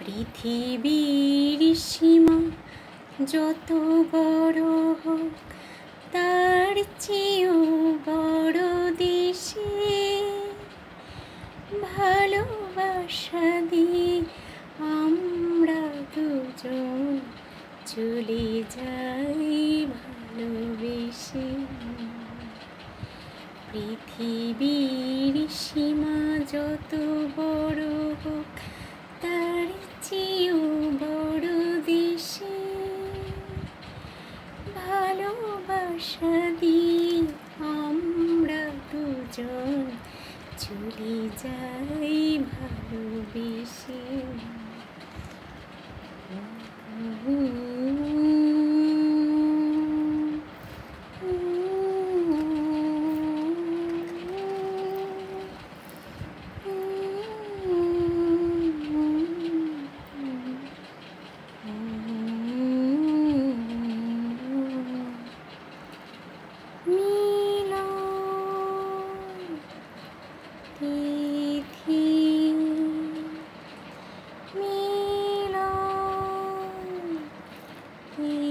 পৃথিবীর সীমা যত বড় হোক, তার চেয়েও বড় দেশে ভালোবাসা দিয়ে আমরা দুজন চলে যাই ভালোবেসে। পৃথিবীর সীমা দিয়ে আমরা দুজন চলে যাই ভালোবেসে। Nikki.